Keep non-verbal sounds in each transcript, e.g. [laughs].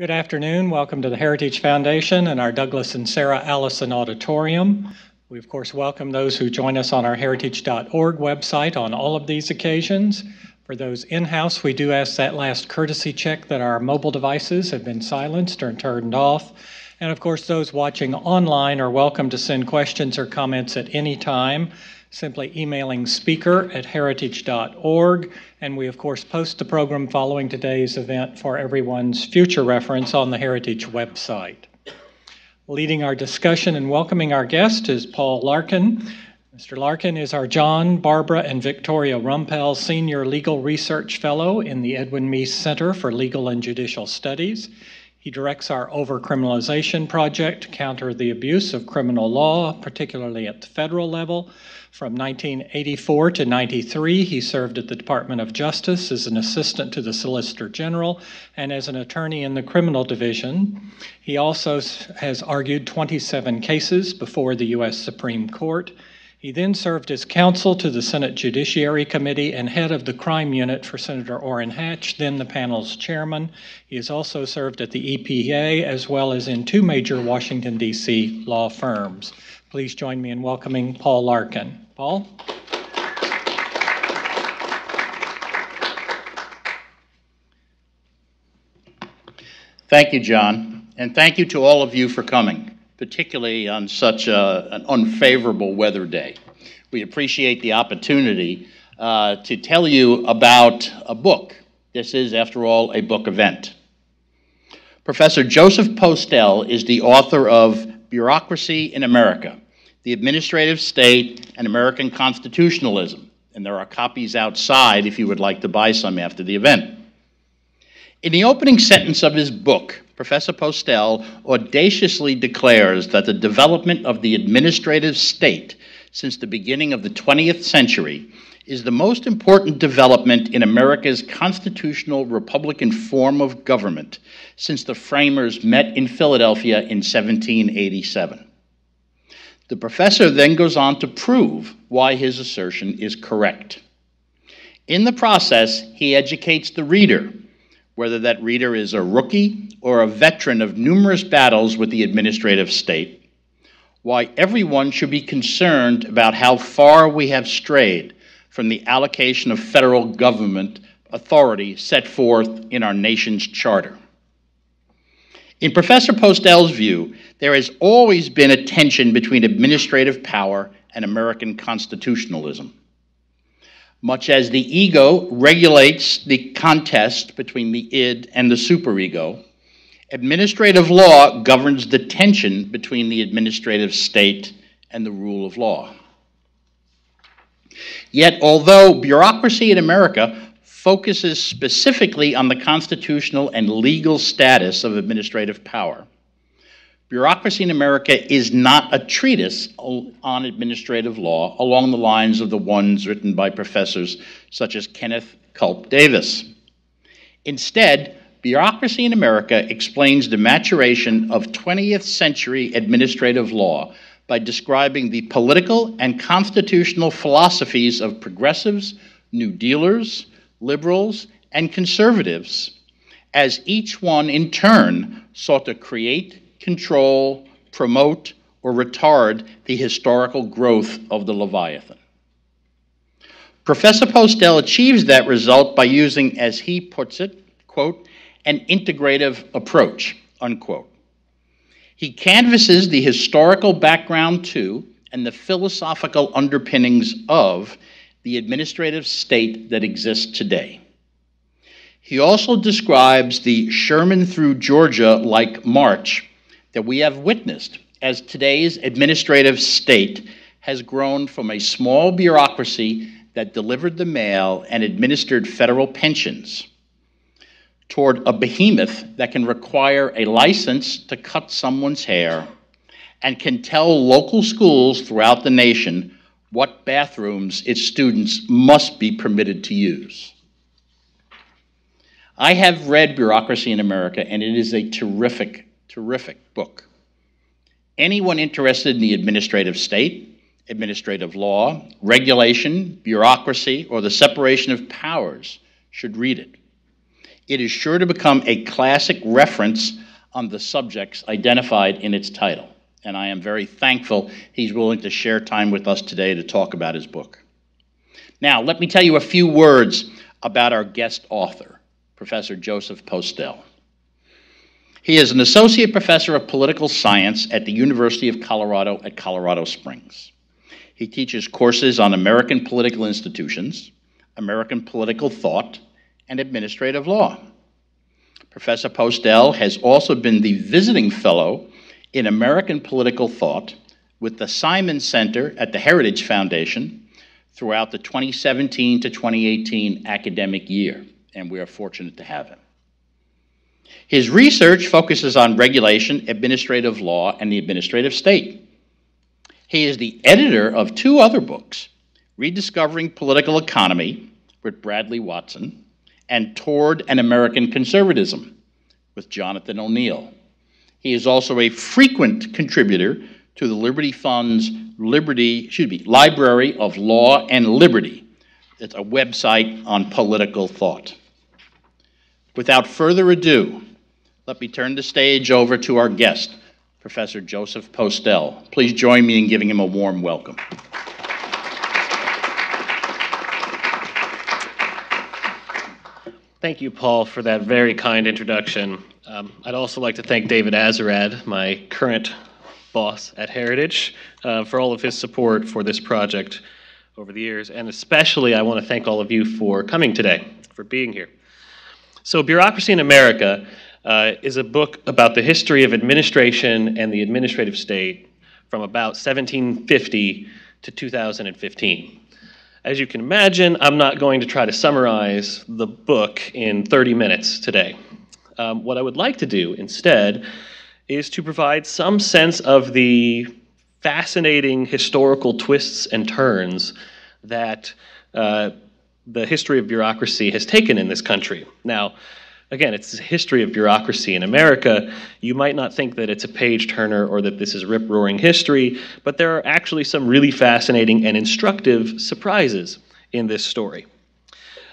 Good afternoon. Welcome to the Heritage Foundation and our Douglas and Sarah Allison Auditorium. We, of course, welcome those who join us on our heritage.org website on all of these occasions. For those in house, we do ask that last courtesy check that our mobile devices have been silenced or turned off. And of course, those watching online are welcome to send questions or comments at any time simply emailing speaker at heritage.org. And we, of course, post the program following today's event for everyone's future reference on the Heritage website. Leading our discussion and welcoming our guest is Paul Larkin. Mr. Larkin is our John, Barbara, and Victoria Rumpel Senior Legal Research Fellow in the Edwin Meese Center for Legal and Judicial Studies. He directs our overcriminalization project to counter the abuse of criminal law, particularly at the federal level. From 1984 to 93, he served at the Department of Justice as an assistant to the Solicitor General and as an attorney in the criminal division. He also has argued 27 cases before the U.S. Supreme Court. He then served as counsel to the Senate Judiciary Committee and head of the crime unit for Senator Orrin Hatch, then the panel's chairman. He has also served at the EPA as well as in two major Washington, D.C. law firms. Please join me in welcoming Paul Larkin. Paul? Thank you, John, and thank you to all of you for coming particularly on such a, an unfavorable weather day. We appreciate the opportunity uh, to tell you about a book. This is, after all, a book event. Professor Joseph Postell is the author of Bureaucracy in America, the Administrative State and American Constitutionalism, and there are copies outside if you would like to buy some after the event. In the opening sentence of his book, Professor Postell audaciously declares that the development of the administrative state since the beginning of the 20th century is the most important development in America's constitutional republican form of government since the framers met in Philadelphia in 1787. The professor then goes on to prove why his assertion is correct. In the process, he educates the reader whether that reader is a rookie or a veteran of numerous battles with the administrative state, why everyone should be concerned about how far we have strayed from the allocation of federal government authority set forth in our nation's charter. In Professor Postell's view, there has always been a tension between administrative power and American constitutionalism much as the ego regulates the contest between the id and the superego, administrative law governs the tension between the administrative state and the rule of law. Yet, although bureaucracy in America focuses specifically on the constitutional and legal status of administrative power, Bureaucracy in America is not a treatise on administrative law along the lines of the ones written by professors such as Kenneth Culp Davis. Instead, Bureaucracy in America explains the maturation of 20th century administrative law by describing the political and constitutional philosophies of progressives, New Dealers, liberals, and conservatives, as each one in turn sought to create control, promote, or retard the historical growth of the Leviathan. Professor Postell achieves that result by using, as he puts it, quote, an integrative approach, unquote. He canvasses the historical background to and the philosophical underpinnings of the administrative state that exists today. He also describes the Sherman through Georgia like march that we have witnessed as today's administrative state has grown from a small bureaucracy that delivered the mail and administered federal pensions toward a behemoth that can require a license to cut someone's hair and can tell local schools throughout the nation what bathrooms its students must be permitted to use. I have read Bureaucracy in America, and it is a terrific Terrific book. Anyone interested in the administrative state, administrative law, regulation, bureaucracy, or the separation of powers should read it. it is sure to become a classic reference on the subjects identified in its title. And I am very thankful he's willing to share time with us today to talk about his book. Now, let me tell you a few words about our guest author, Professor Joseph Postell. He is an associate professor of political science at the University of Colorado at Colorado Springs. He teaches courses on American political institutions, American political thought, and administrative law. Professor Postell has also been the visiting fellow in American political thought with the Simon Center at the Heritage Foundation throughout the 2017 to 2018 academic year, and we are fortunate to have him. His research focuses on regulation, administrative law, and the administrative state. He is the editor of two other books Rediscovering Political Economy with Bradley Watson and Toward an American Conservatism with Jonathan O'Neill. He is also a frequent contributor to the Liberty Fund's Liberty, excuse me, Library of Law and Liberty. It's a website on political thought. Without further ado, let me turn the stage over to our guest, Professor Joseph Postell. Please join me in giving him a warm welcome. Thank you, Paul, for that very kind introduction. Um, I'd also like to thank David Azerrad, my current boss at Heritage, uh, for all of his support for this project over the years. And especially, I want to thank all of you for coming today, for being here. So, Bureaucracy in America uh, is a book about the history of administration and the administrative state from about 1750 to 2015. As you can imagine, I'm not going to try to summarize the book in 30 minutes today. Um, what I would like to do instead is to provide some sense of the fascinating historical twists and turns that uh, the history of bureaucracy has taken in this country. Now, again, it's a history of bureaucracy in America. You might not think that it's a page turner or that this is rip roaring history, but there are actually some really fascinating and instructive surprises in this story.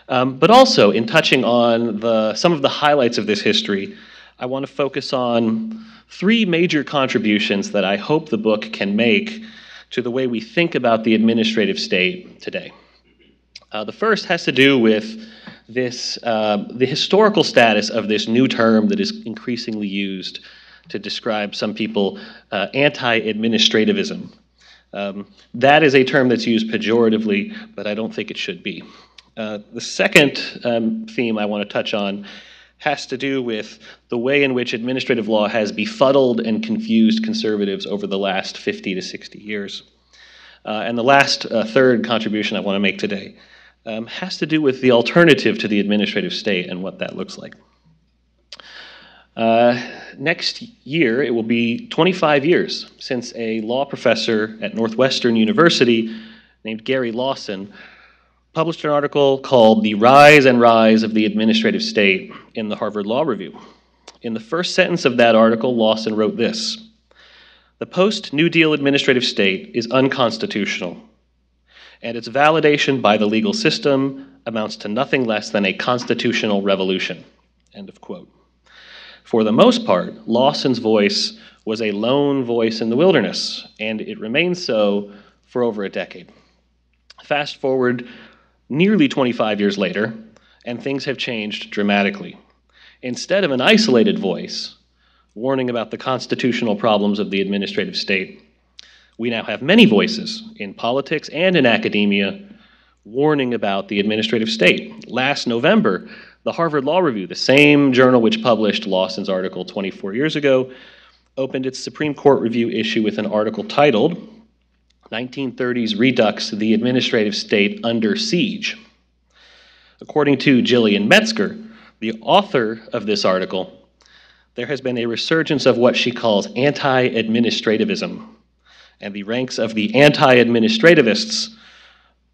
Um, but also, in touching on the, some of the highlights of this history, I want to focus on three major contributions that I hope the book can make to the way we think about the administrative state today. Uh, the first has to do with this, uh, the historical status of this new term that is increasingly used to describe some people uh, anti-administrativism. Um, that is a term that's used pejoratively, but I don't think it should be. Uh, the second um, theme I want to touch on has to do with the way in which administrative law has befuddled and confused conservatives over the last 50 to 60 years. Uh, and the last uh, third contribution I want to make today um, has to do with the alternative to the administrative state and what that looks like. Uh, next year, it will be 25 years since a law professor at Northwestern University named Gary Lawson published an article called The Rise and Rise of the Administrative State in the Harvard Law Review. In the first sentence of that article, Lawson wrote this The post New Deal administrative state is unconstitutional and its validation by the legal system amounts to nothing less than a constitutional revolution. End of quote. For the most part, Lawson's voice was a lone voice in the wilderness, and it remained so for over a decade. Fast forward nearly 25 years later, and things have changed dramatically. Instead of an isolated voice warning about the constitutional problems of the administrative state, we now have many voices in politics and in academia warning about the administrative state. Last November, the Harvard Law Review, the same journal which published Lawson's article 24 years ago, opened its Supreme Court review issue with an article titled 1930s Redux the Administrative State Under Siege. According to Gillian Metzger, the author of this article, there has been a resurgence of what she calls anti administrativism and the ranks of the anti administrativists,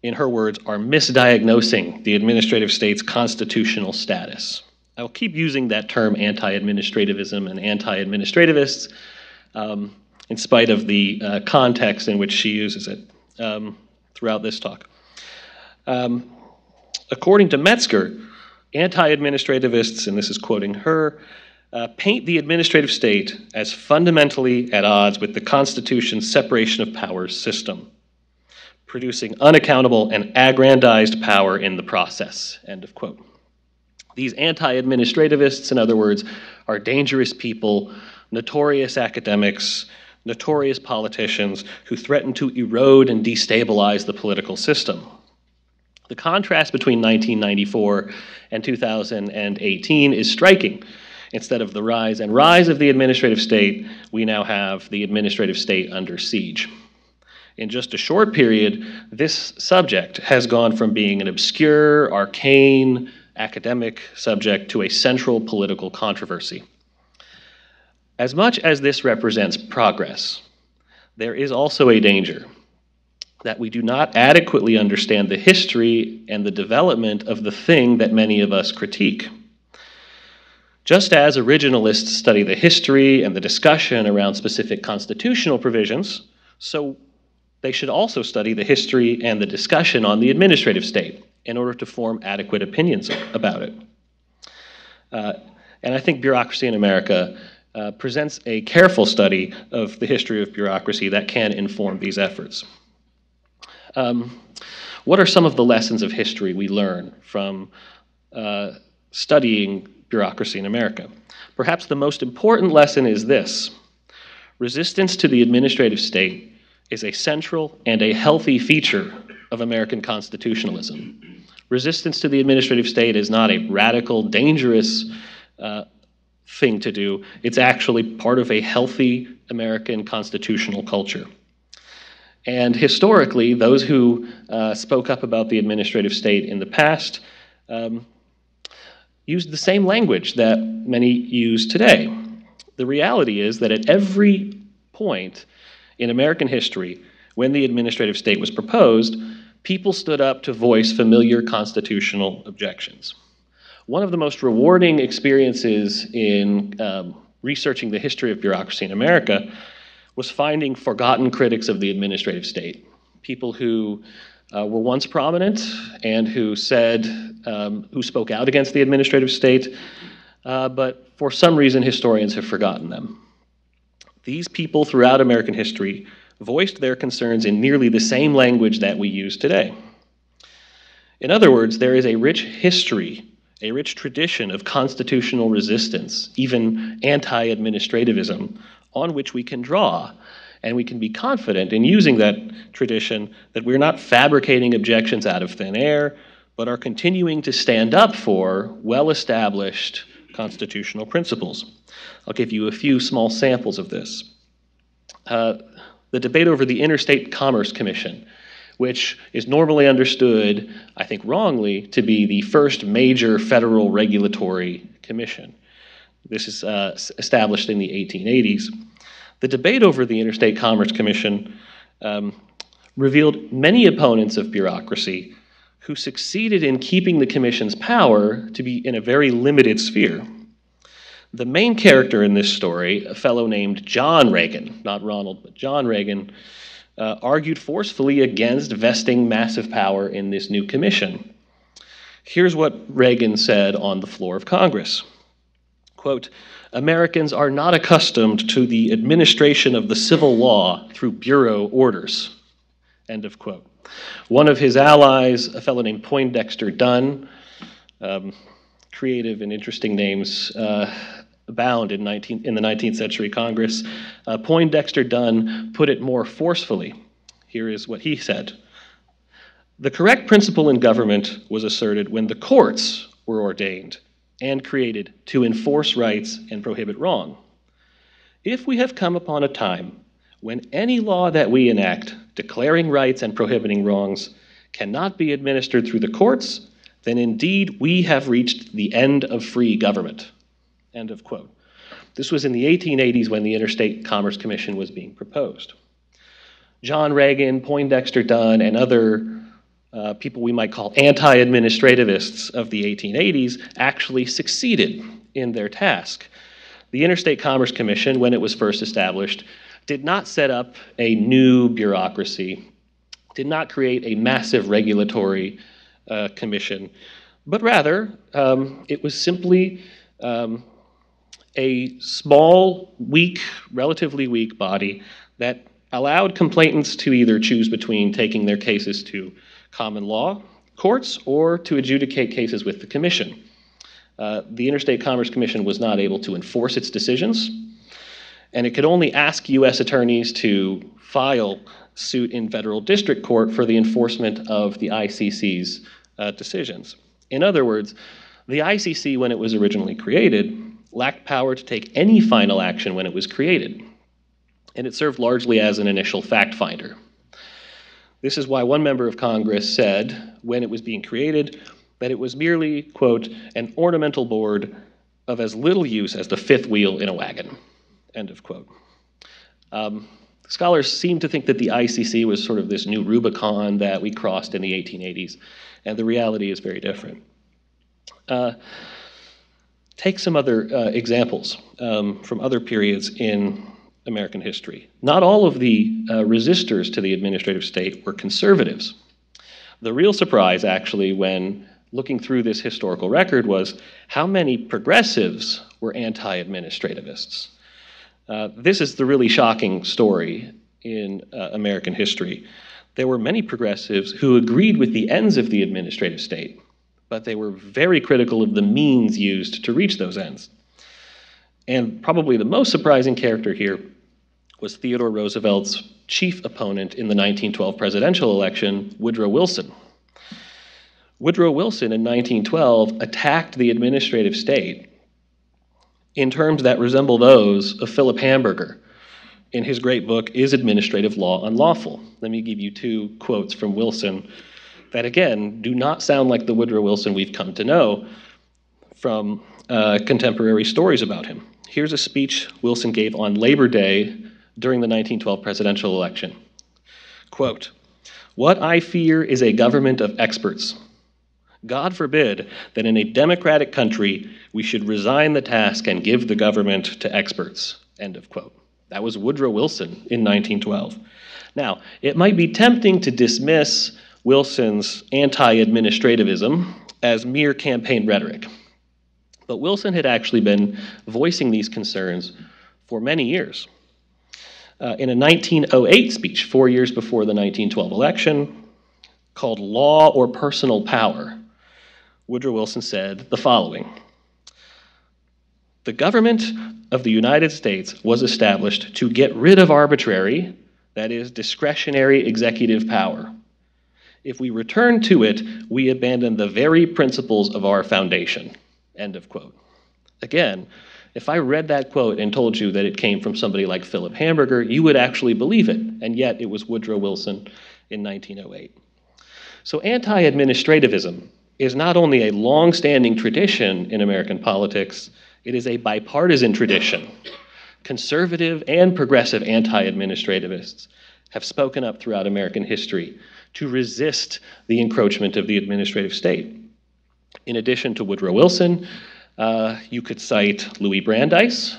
in her words, are misdiagnosing the administrative state's constitutional status. I will keep using that term anti administrativism and anti administrativists um, in spite of the uh, context in which she uses it um, throughout this talk. Um, according to Metzger, Anti administrativists, and this is quoting her, uh, paint the administrative state as fundamentally at odds with the Constitution's separation of powers system, producing unaccountable and aggrandized power in the process. End of quote. These anti administrativists, in other words, are dangerous people, notorious academics, notorious politicians who threaten to erode and destabilize the political system. The contrast between 1994 and 2018 is striking. Instead of the rise and rise of the administrative state, we now have the administrative state under siege. In just a short period, this subject has gone from being an obscure, arcane, academic subject to a central political controversy. As much as this represents progress, there is also a danger that we do not adequately understand the history and the development of the thing that many of us critique. Just as originalists study the history and the discussion around specific constitutional provisions, so they should also study the history and the discussion on the administrative state in order to form adequate opinions about it. Uh, and I think Bureaucracy in America uh, presents a careful study of the history of bureaucracy that can inform these efforts. Um, what are some of the lessons of history we learn from uh, studying bureaucracy in America? Perhaps the most important lesson is this resistance to the administrative state is a central and a healthy feature of American constitutionalism. Resistance to the administrative state is not a radical, dangerous uh, thing to do. It's actually part of a healthy American constitutional culture. And historically, those who uh, spoke up about the administrative state in the past um, used the same language that many use today. The reality is that at every point in American history, when the administrative state was proposed, people stood up to voice familiar constitutional objections. One of the most rewarding experiences in um, researching the history of bureaucracy in America was finding forgotten critics of the administrative state, people who uh, were once prominent and who said, um, who spoke out against the administrative state, uh, but for some reason historians have forgotten them. These people throughout American history voiced their concerns in nearly the same language that we use today. In other words, there is a rich history, a rich tradition of constitutional resistance, even anti administrativism, on which we can draw. And we can be confident in using that tradition that we're not fabricating objections out of thin air, but are continuing to stand up for well established constitutional principles. I'll give you a few small samples of this. Uh, the debate over the Interstate Commerce Commission, which is normally understood, I think wrongly, to be the first major federal regulatory commission. This is uh, established in the 1880s. The debate over the Interstate Commerce Commission um, revealed many opponents of bureaucracy who succeeded in keeping the Commission's power to be in a very limited sphere. The main character in this story, a fellow named John Reagan, not Ronald, but John Reagan, uh, argued forcefully against vesting massive power in this new commission. Here's what Reagan said on the floor of Congress. Quote, Americans are not accustomed to the administration of the civil law through bureau orders. End of quote. One of his allies, a fellow named Poindexter Dunn, um, creative and interesting names, uh, abound in, 19, in the 19th century Congress. Uh, Poindexter Dunn put it more forcefully. Here is what he said The correct principle in government was asserted when the courts were ordained and created to enforce rights and prohibit wrong. If we have come upon a time when any law that we enact declaring rights and prohibiting wrongs cannot be administered through the courts, then indeed we have reached the end of free government. End of quote. This was in the 1880s when the Interstate Commerce Commission was being proposed. John Reagan, Poindexter Dunn, and other uh, people we might call anti administrativists of the 1880s actually succeeded in their task. The Interstate Commerce Commission, when it was first established, did not set up a new bureaucracy, did not create a massive regulatory uh, commission, but rather um, it was simply um, a small, weak, relatively weak body that allowed complainants to either choose between taking their cases to common law courts or to adjudicate cases with the Commission. Uh, the Interstate Commerce Commission was not able to enforce its decisions, and it could only ask U.S. attorneys to file suit in federal district court for the enforcement of the ICC's uh, decisions. In other words, the ICC, when it was originally created, lacked power to take any final action when it was created, and it served largely as an initial fact finder. This is why one member of Congress said, when it was being created, that it was merely, quote, an ornamental board of as little use as the fifth wheel in a wagon, end of quote. Um, scholars seem to think that the ICC was sort of this new Rubicon that we crossed in the 1880s, and the reality is very different. Uh, take some other uh, examples um, from other periods in American history. Not all of the uh, resistors to the administrative state were conservatives. The real surprise, actually, when looking through this historical record was how many progressives were anti administrativists. Uh, this is the really shocking story in uh, American history. There were many progressives who agreed with the ends of the administrative state, but they were very critical of the means used to reach those ends. And probably the most surprising character here was Theodore Roosevelt's chief opponent in the 1912 presidential election, Woodrow Wilson. Woodrow Wilson in 1912 attacked the administrative state in terms that resemble those of Philip Hamburger in his great book, Is Administrative Law Unlawful? Let me give you two quotes from Wilson that, again, do not sound like the Woodrow Wilson we've come to know from uh, contemporary stories about him. Here's a speech Wilson gave on Labor Day during the 1912 presidential election. Quote, What I fear is a government of experts God forbid that in a democratic country we should resign the task and give the government to experts. End of quote. That was Woodrow Wilson in 1912. Now, it might be tempting to dismiss Wilson's anti administrativism as mere campaign rhetoric. But Wilson had actually been voicing these concerns for many years. Uh, in a 1908 speech, four years before the 1912 election, called Law or Personal Power, Woodrow Wilson said the following The government of the United States was established to get rid of arbitrary, that is, discretionary executive power. If we return to it, we abandon the very principles of our foundation. End of quote. Again, if I read that quote and told you that it came from somebody like Philip Hamburger, you would actually believe it, and yet it was Woodrow Wilson in 1908. So anti administrativism is not only a long standing tradition in American politics, it is a bipartisan tradition. Conservative and progressive anti administrativists have spoken up throughout American history to resist the encroachment of the administrative state. In addition to Woodrow Wilson, uh, you could cite Louis Brandeis,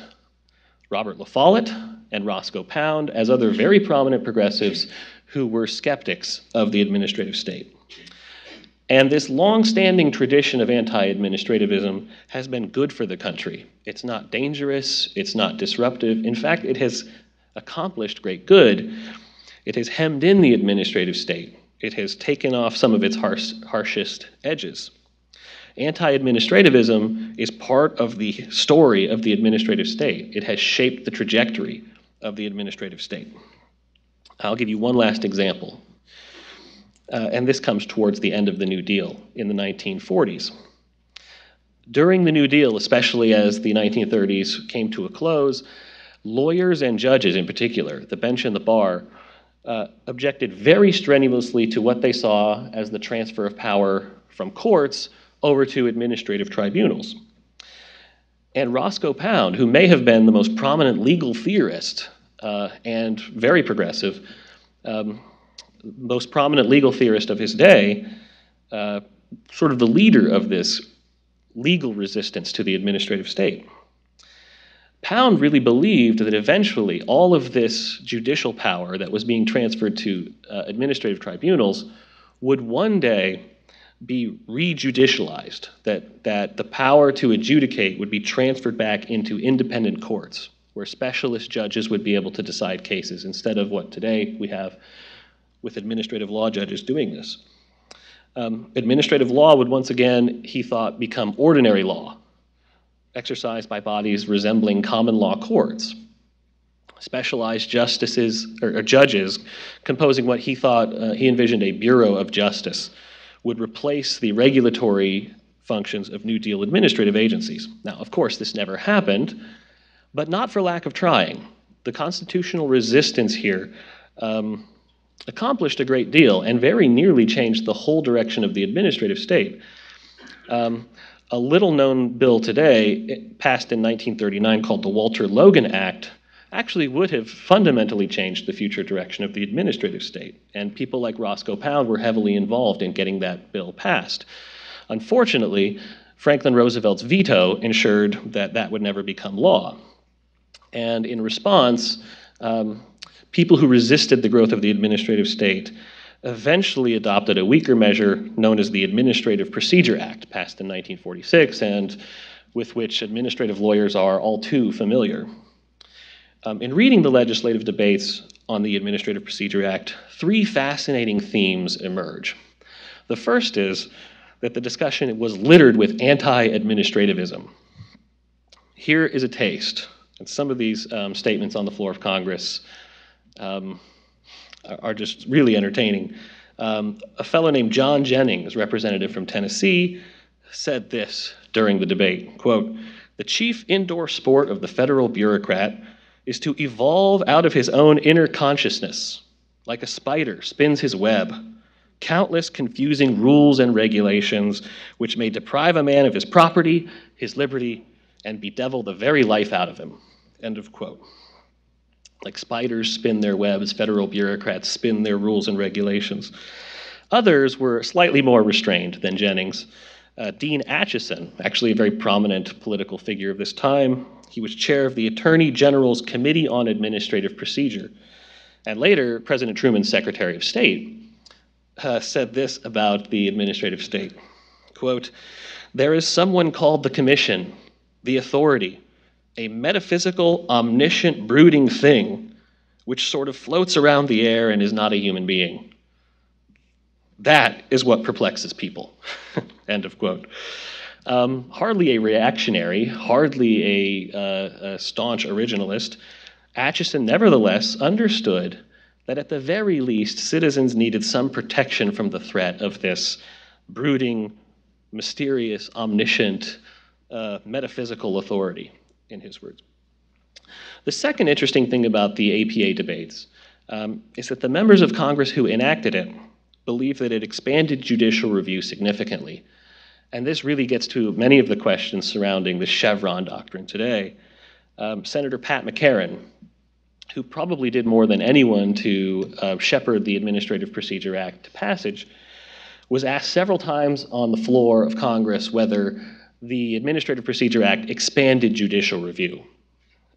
Robert La Follette, and Roscoe Pound as other very prominent progressives who were skeptics of the administrative state. And this long-standing tradition of anti-administrativism has been good for the country. It's not dangerous, it's not disruptive. In fact, it has accomplished great good. It has hemmed in the administrative state. It has taken off some of its harsh, harshest edges. Anti-administrativism is part of the story of the administrative state. It has shaped the trajectory of the administrative state. I'll give you one last example. Uh, and this comes towards the end of the New Deal in the 1940s. During the New Deal, especially as the 1930s came to a close, lawyers and judges in particular, the bench and the bar, uh, objected very strenuously to what they saw as the transfer of power from courts over to administrative tribunals. And Roscoe Pound, who may have been the most prominent legal theorist uh, and very progressive, um, most prominent legal theorist of his day, uh, sort of the leader of this legal resistance to the administrative state. Pound really believed that eventually all of this judicial power that was being transferred to uh, administrative tribunals would one day be rejudicialized, that, that the power to adjudicate would be transferred back into independent courts, where specialist judges would be able to decide cases instead of what today we have with administrative law judges doing this. Um, administrative law would once again, he thought, become ordinary law, exercised by bodies resembling common law courts. Specialized justices or, or judges composing what he thought uh, he envisioned a bureau of justice would replace the regulatory functions of New Deal administrative agencies. Now, of course, this never happened, but not for lack of trying. The constitutional resistance here um, accomplished a great deal and very nearly changed the whole direction of the administrative state. Um, a little known bill today, passed in 1939, called the Walter Logan Act, actually would have fundamentally changed the future direction of the administrative state. And people like Roscoe Pound were heavily involved in getting that bill passed. Unfortunately, Franklin Roosevelt's veto ensured that that would never become law. And in response, um, people who resisted the growth of the administrative state eventually adopted a weaker measure known as the Administrative Procedure Act, passed in 1946, and with which administrative lawyers are all too familiar. Um, in reading the legislative debates on the Administrative Procedure Act, three fascinating themes emerge. The first is that the discussion was littered with anti administrativism. Here is a taste. And some of these um, statements on the floor of Congress um, are just really entertaining. Um, a fellow named John Jennings, representative from Tennessee, said this during the debate quote, The chief indoor sport of the federal bureaucrat is to evolve out of his own inner consciousness, like a spider spins his web. Countless confusing rules and regulations which may deprive a man of his property, his liberty, and bedevil the very life out of him. End of quote. Like spiders spin their webs, federal bureaucrats spin their rules and regulations. Others were slightly more restrained than Jennings. Uh, Dean Acheson, actually a very prominent political figure of this time, he was chair of the Attorney General's Committee on Administrative Procedure. And later, President Truman's Secretary of State uh, said this about the administrative state quote, There is someone called the Commission, the authority, a metaphysical, omniscient, brooding thing which sort of floats around the air and is not a human being. That is what perplexes people. [laughs] End of quote. Um, hardly a reactionary, hardly a, uh, a staunch originalist, Acheson nevertheless understood that at the very least, citizens needed some protection from the threat of this brooding, mysterious, omniscient, uh, metaphysical authority in his words. The second interesting thing about the APA debates um, is that the members of Congress who enacted it believe that it expanded judicial review significantly. And this really gets to many of the questions surrounding the Chevron doctrine today. Um, Senator Pat McCarran, who probably did more than anyone to uh, shepherd the Administrative Procedure Act to passage, was asked several times on the floor of Congress whether the Administrative Procedure Act expanded judicial review.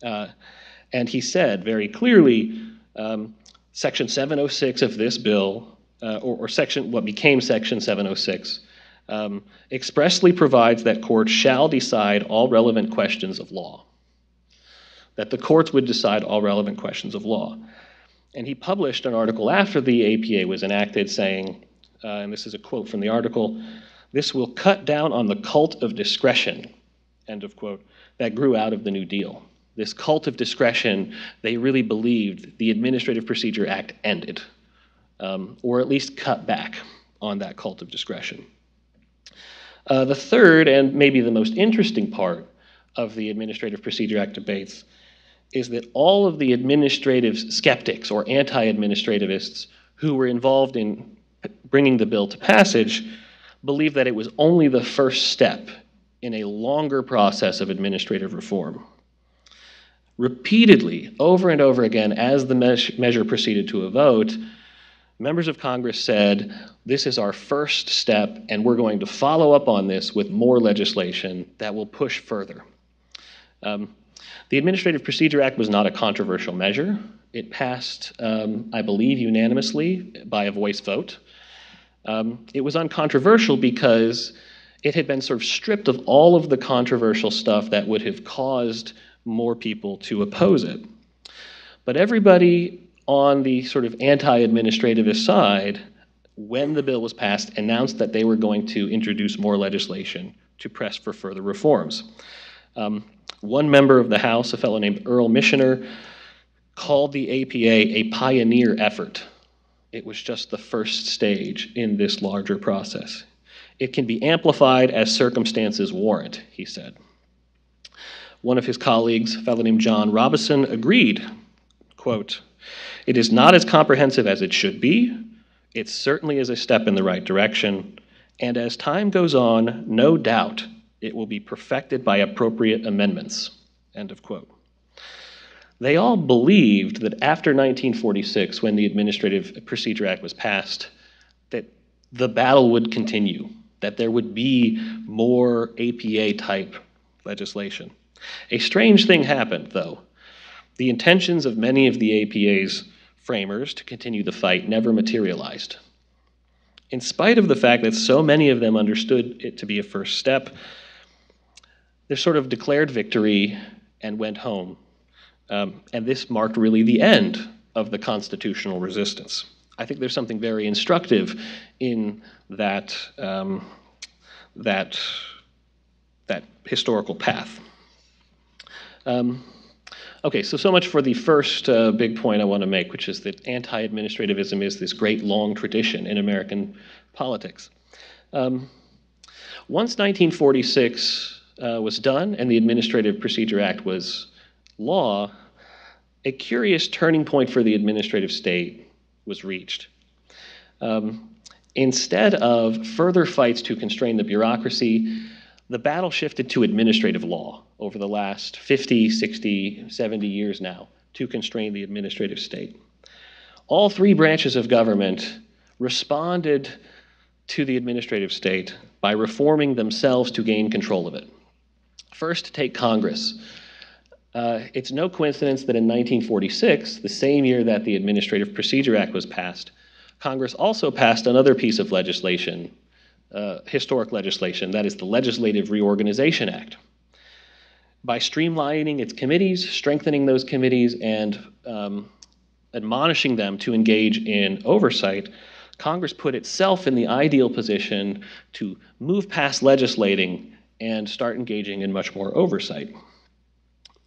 Uh, and he said very clearly um, Section 706 of this bill, uh, or, or, section what became Section 706, um, expressly provides that courts shall decide all relevant questions of law. That the courts would decide all relevant questions of law. And he published an article after the APA was enacted saying, uh, and this is a quote from the article this will cut down on the cult of discretion, end of quote, that grew out of the New Deal. This cult of discretion, they really believed the Administrative Procedure Act ended, um, or at least cut back on that cult of discretion. Uh, the third, and maybe the most interesting part of the Administrative Procedure Act debates, is that all of the administrative skeptics or anti administrativists who were involved in bringing the bill to passage believed that it was only the first step in a longer process of administrative reform. Repeatedly, over and over again, as the measure proceeded to a vote, members of Congress said, This is our first step, and we're going to follow up on this with more legislation that will push further. Um, the Administrative Procedure Act was not a controversial measure. It passed, um, I believe, unanimously by a voice vote. Um, it was uncontroversial because it had been sort of stripped of all of the controversial stuff that would have caused more people to oppose it. But everybody on the sort of anti administrativist side, when the bill was passed, announced that they were going to introduce more legislation to press for further reforms. Um, one member of the House, a fellow named Earl Michener, called the APA a pioneer effort. It was just the first stage in this larger process. It can be amplified as circumstances warrant, he said. One of his colleagues, a fellow named John Robsion, agreed, quote, it is not as comprehensive as it should be. It certainly is a step in the right direction. And as time goes on, no doubt it will be perfected by appropriate amendments. End of quote. They all believed that after 1946, when the Administrative Procedure Act was passed, that the battle would continue, that there would be more APA type legislation. A strange thing happened, though. The intentions of many of the APA's framers to continue the fight never materialized. In spite of the fact that so many of them understood it to be a first step, they sort of declared victory and went home. Um, and this marked really the end of the constitutional resistance. I think there's something very instructive in that, um, that, that historical path. Um, okay, so so much for the first uh, big point I want to make, which is that anti-administrativism is this great long tradition in American politics. Um, once 1946 uh, was done and the Administrative Procedure Act was law, a curious turning point for the administrative state was reached. Um, instead of further fights to constrain the bureaucracy, the battle shifted to administrative law over the last 50, 60, 70 years now to constrain the administrative state. All three branches of government responded to the administrative state by reforming themselves to gain control of it. First, take Congress. Uh, it's no coincidence that in 1946, the same year that the Administrative Procedure Act was passed, Congress also passed another piece of legislation, uh, historic legislation, that is the Legislative Reorganization Act. By streamlining its committees, strengthening those committees, and um, admonishing them to engage in oversight, Congress put itself in the ideal position to move past legislating and start engaging in much more oversight.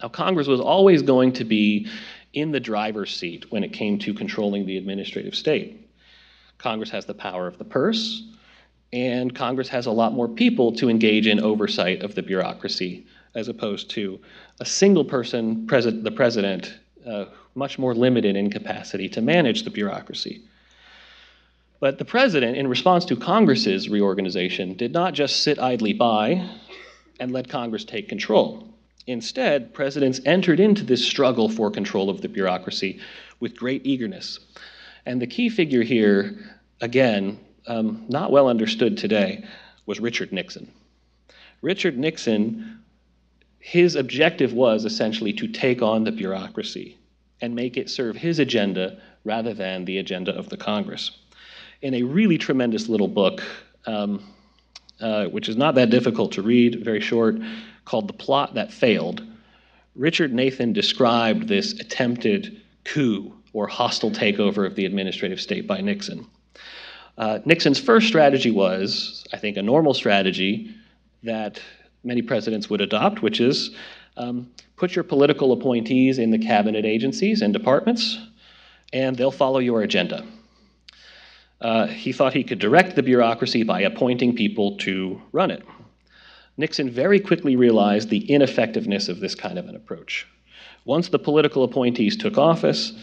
Now, Congress was always going to be in the driver's seat when it came to controlling the administrative state. Congress has the power of the purse, and Congress has a lot more people to engage in oversight of the bureaucracy as opposed to a single person, pres- the president, uh, much more limited in capacity to manage the bureaucracy. But the president, in response to Congress's reorganization, did not just sit idly by and let Congress take control. Instead, presidents entered into this struggle for control of the bureaucracy with great eagerness. And the key figure here, again, um, not well understood today, was Richard Nixon. Richard Nixon, his objective was essentially to take on the bureaucracy and make it serve his agenda rather than the agenda of the Congress in a really tremendous little book, um, uh, which is not that difficult to read, very short, called The Plot That Failed. Richard Nathan described this attempted coup or hostile takeover of the administrative state by Nixon. Uh, Nixon's first strategy was, I think, a normal strategy that many presidents would adopt, which is um, put your political appointees in the cabinet agencies and departments, and they'll follow your agenda. Uh, he thought he could direct the bureaucracy by appointing people to run it. Nixon very quickly realized the ineffectiveness of this kind of an approach. Once the political appointees took office,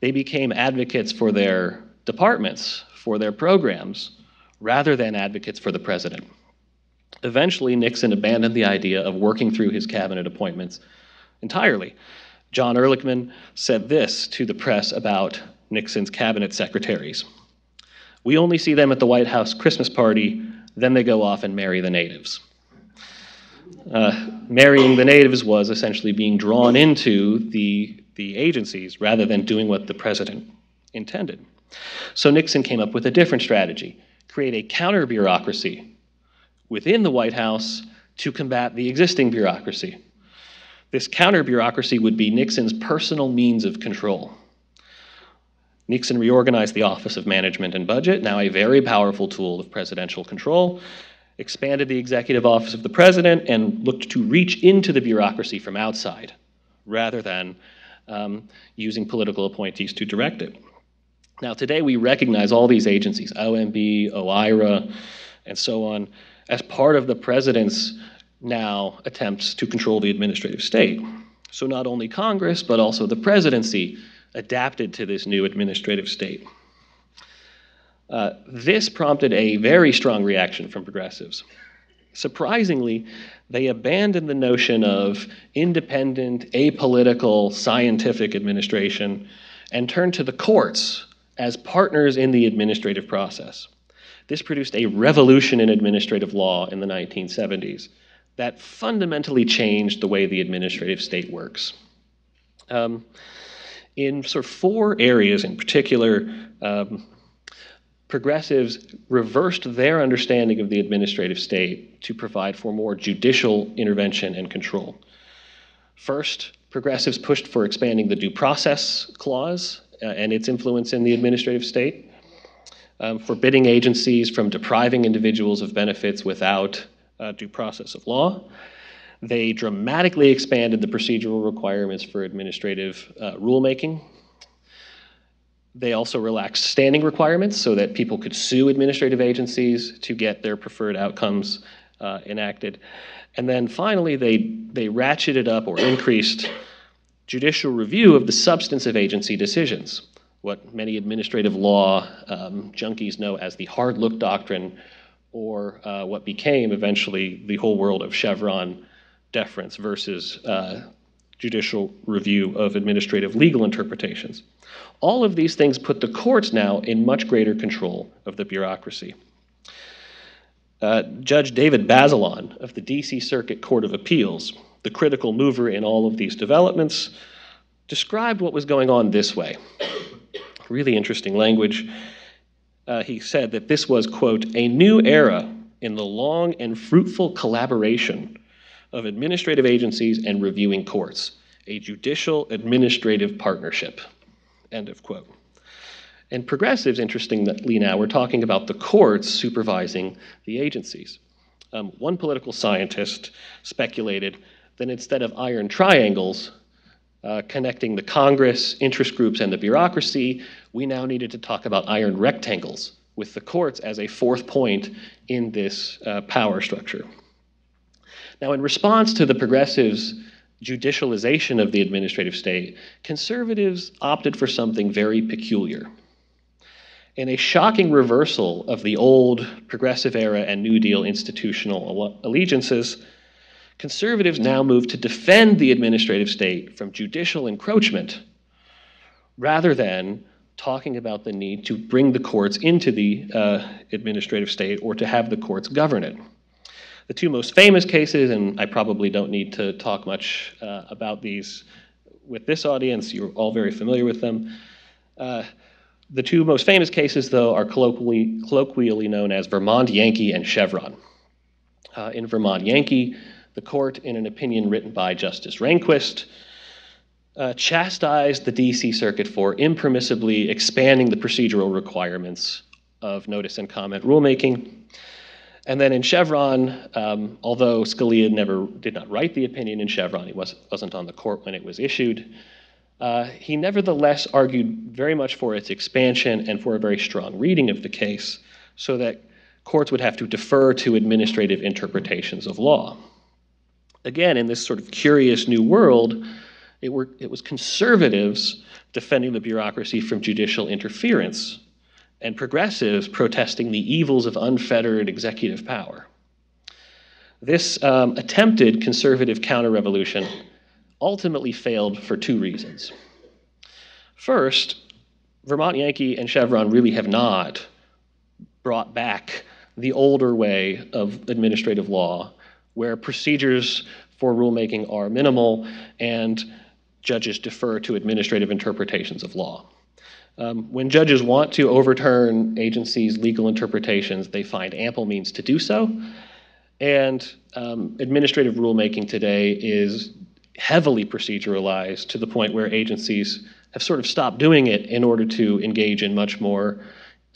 they became advocates for their departments, for their programs, rather than advocates for the president. Eventually, Nixon abandoned the idea of working through his cabinet appointments entirely. John Ehrlichman said this to the press about Nixon's cabinet secretaries. We only see them at the White House Christmas party, then they go off and marry the natives. Uh, marrying the natives was essentially being drawn into the, the agencies rather than doing what the president intended. So Nixon came up with a different strategy create a counter bureaucracy within the White House to combat the existing bureaucracy. This counter bureaucracy would be Nixon's personal means of control. Nixon reorganized the Office of Management and Budget, now a very powerful tool of presidential control, expanded the executive office of the president, and looked to reach into the bureaucracy from outside rather than um, using political appointees to direct it. Now, today we recognize all these agencies, OMB, OIRA, and so on, as part of the president's now attempts to control the administrative state. So not only Congress, but also the presidency adapted to this new administrative state. Uh, this prompted a very strong reaction from progressives. Surprisingly, they abandoned the notion of independent, apolitical, scientific administration and turned to the courts as partners in the administrative process. This produced a revolution in administrative law in the 1970s that fundamentally changed the way the administrative state works. Um, in sort of four areas in particular, um, progressives reversed their understanding of the administrative state to provide for more judicial intervention and control. First, progressives pushed for expanding the due process clause uh, and its influence in the administrative state, um, forbidding agencies from depriving individuals of benefits without uh, due process of law. They dramatically expanded the procedural requirements for administrative uh, rulemaking they also relaxed standing requirements so that people could sue administrative agencies to get their preferred outcomes uh, enacted. And then finally, they, they ratcheted up or increased judicial review of the substance of agency decisions, what many administrative law um, junkies know as the hard look doctrine, or uh, what became eventually the whole world of Chevron deference versus uh, judicial review of administrative legal interpretations. All of these things put the courts now in much greater control of the bureaucracy. Uh, Judge David Bazelon of the DC Circuit Court of Appeals, the critical mover in all of these developments, described what was going on this way. Really interesting language. Uh, he said that this was, quote, a new era in the long and fruitful collaboration of administrative agencies and reviewing courts, a judicial administrative partnership. End of quote. And progressives, interestingly now, we're talking about the courts supervising the agencies. Um, one political scientist speculated that instead of iron triangles uh, connecting the Congress, interest groups, and the bureaucracy, we now needed to talk about iron rectangles with the courts as a fourth point in this uh, power structure. Now, in response to the progressives' judicialization of the administrative state, conservatives opted for something very peculiar. In a shocking reversal of the old progressive era and New Deal institutional allegiances, conservatives now move to defend the administrative state from judicial encroachment rather than talking about the need to bring the courts into the uh, administrative state or to have the courts govern it. The two most famous cases, and I probably don't need to talk much uh, about these with this audience, you're all very familiar with them. Uh, the two most famous cases, though, are colloquially, colloquially known as Vermont Yankee and Chevron. Uh, in Vermont Yankee, the court, in an opinion written by Justice Rehnquist, uh, chastised the DC Circuit for impermissibly expanding the procedural requirements of notice and comment rulemaking and then in Chevron, um, although Scalia never did not write the opinion in Chevron, he was, wasn't on the court when it was issued, uh, he nevertheless argued very much for its expansion and for a very strong reading of the case so that courts would have to defer to administrative interpretations of law. Again, in this sort of curious new world, it, were, it was conservatives defending the bureaucracy from judicial interference and progressives protesting the evils of unfettered executive power. This um, attempted conservative counter revolution ultimately failed for two reasons. First, Vermont Yankee and Chevron really have not brought back the older way of administrative law, where procedures for rulemaking are minimal and judges defer to administrative interpretations of law. Um, when judges want to overturn agencies' legal interpretations, they find ample means to do so. And um, administrative rulemaking today is heavily proceduralized to the point where agencies have sort of stopped doing it in order to engage in much more,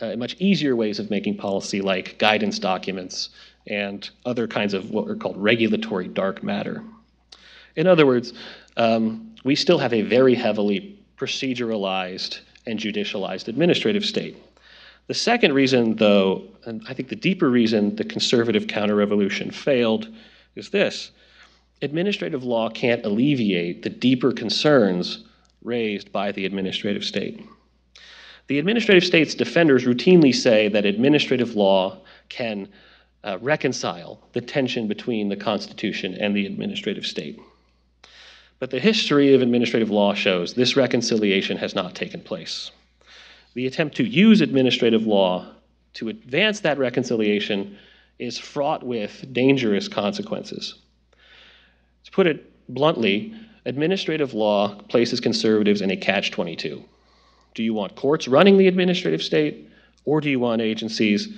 uh, much easier ways of making policy, like guidance documents and other kinds of what are called regulatory dark matter. In other words, um, we still have a very heavily proceduralized and judicialized administrative state. The second reason, though, and I think the deeper reason the conservative counter revolution failed, is this administrative law can't alleviate the deeper concerns raised by the administrative state. The administrative state's defenders routinely say that administrative law can uh, reconcile the tension between the Constitution and the administrative state. But the history of administrative law shows this reconciliation has not taken place. The attempt to use administrative law to advance that reconciliation is fraught with dangerous consequences. To put it bluntly, administrative law places conservatives in a catch 22. Do you want courts running the administrative state, or do you want agencies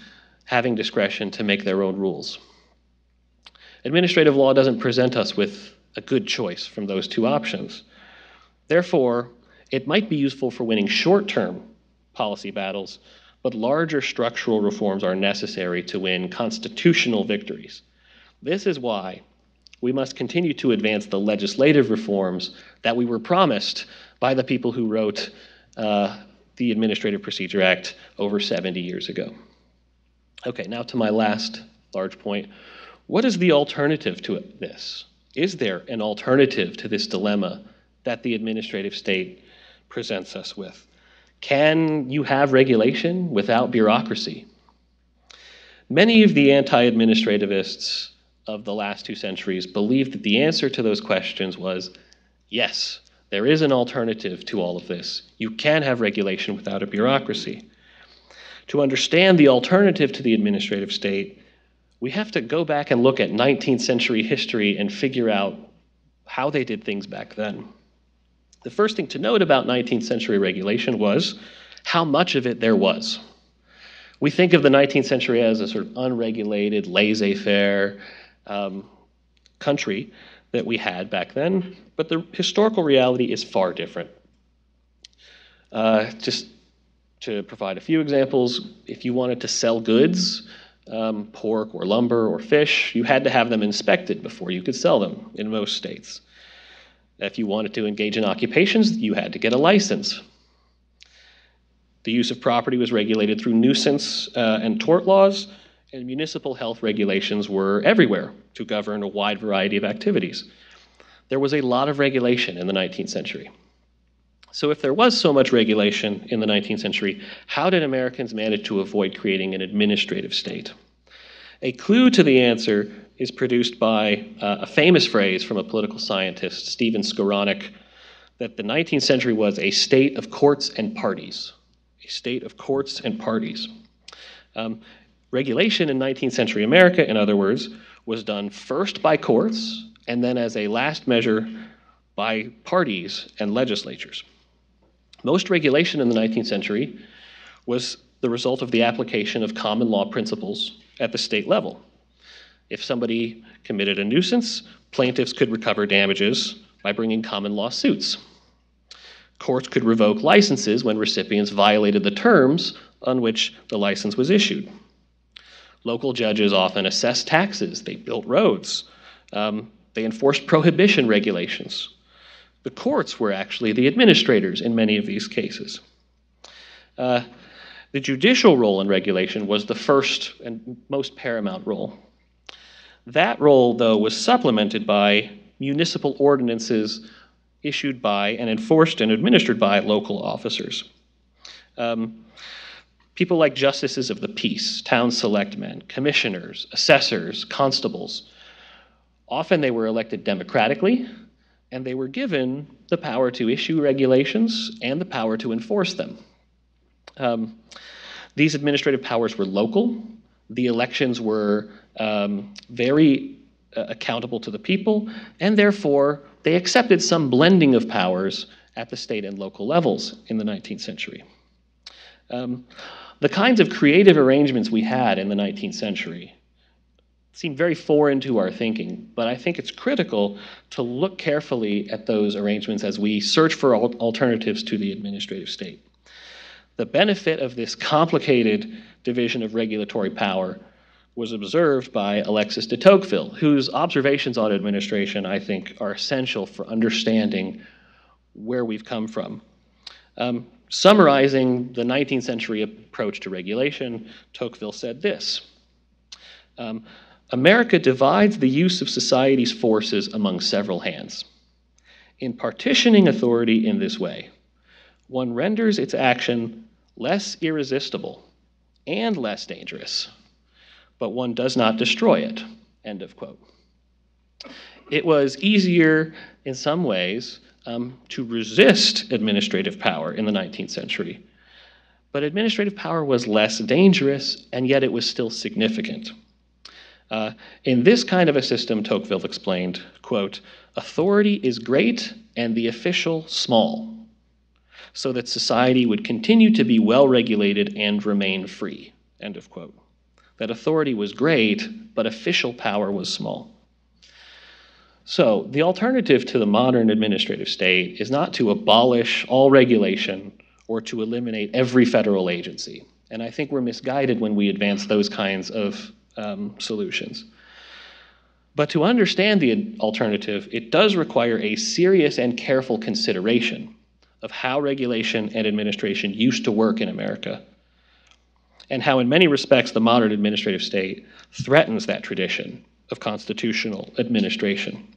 having discretion to make their own rules? Administrative law doesn't present us with a good choice from those two options. Therefore, it might be useful for winning short term policy battles, but larger structural reforms are necessary to win constitutional victories. This is why we must continue to advance the legislative reforms that we were promised by the people who wrote uh, the Administrative Procedure Act over 70 years ago. Okay, now to my last large point. What is the alternative to this? Is there an alternative to this dilemma that the administrative state presents us with? Can you have regulation without bureaucracy? Many of the anti administrativists of the last two centuries believed that the answer to those questions was yes, there is an alternative to all of this. You can have regulation without a bureaucracy. To understand the alternative to the administrative state, we have to go back and look at 19th century history and figure out how they did things back then. The first thing to note about 19th century regulation was how much of it there was. We think of the 19th century as a sort of unregulated, laissez faire um, country that we had back then, but the historical reality is far different. Uh, just to provide a few examples, if you wanted to sell goods, um, pork or lumber or fish, you had to have them inspected before you could sell them in most states. If you wanted to engage in occupations, you had to get a license. The use of property was regulated through nuisance uh, and tort laws, and municipal health regulations were everywhere to govern a wide variety of activities. There was a lot of regulation in the 19th century. So, if there was so much regulation in the 19th century, how did Americans manage to avoid creating an administrative state? A clue to the answer is produced by uh, a famous phrase from a political scientist, Stephen Skowronek, that the 19th century was a state of courts and parties. A state of courts and parties. Um, regulation in 19th century America, in other words, was done first by courts and then as a last measure by parties and legislatures. Most regulation in the 19th century was the result of the application of common law principles at the state level. If somebody committed a nuisance, plaintiffs could recover damages by bringing common law suits. Courts could revoke licenses when recipients violated the terms on which the license was issued. Local judges often assessed taxes, they built roads, um, they enforced prohibition regulations. The courts were actually the administrators in many of these cases. Uh, the judicial role in regulation was the first and most paramount role. That role, though, was supplemented by municipal ordinances issued by and enforced and administered by local officers. Um, people like justices of the peace, town selectmen, commissioners, assessors, constables. Often they were elected democratically, and they were given the power to issue regulations and the power to enforce them. Um, these administrative powers were local. The elections were um, very uh, accountable to the people, and therefore they accepted some blending of powers at the state and local levels in the 19th century. Um, the kinds of creative arrangements we had in the 19th century seem very foreign to our thinking, but I think it's critical to look carefully at those arrangements as we search for al- alternatives to the administrative state. The benefit of this complicated division of regulatory power was observed by Alexis de Tocqueville, whose observations on administration, I think, are essential for understanding where we've come from. Um, summarizing the 19th century approach to regulation, Tocqueville said this um, America divides the use of society's forces among several hands. In partitioning authority in this way, one renders its action less irresistible and less dangerous, but one does not destroy it. End of quote. It was easier in some ways um, to resist administrative power in the 19th century, but administrative power was less dangerous, and yet it was still significant. Uh, in this kind of a system, Tocqueville explained, quote, authority is great and the official small, so that society would continue to be well regulated and remain free, end of quote. That authority was great, but official power was small. So, the alternative to the modern administrative state is not to abolish all regulation or to eliminate every federal agency. And I think we're misguided when we advance those kinds of um, solutions. But to understand the alternative, it does require a serious and careful consideration of how regulation and administration used to work in America, and how, in many respects, the modern administrative state threatens that tradition of constitutional administration.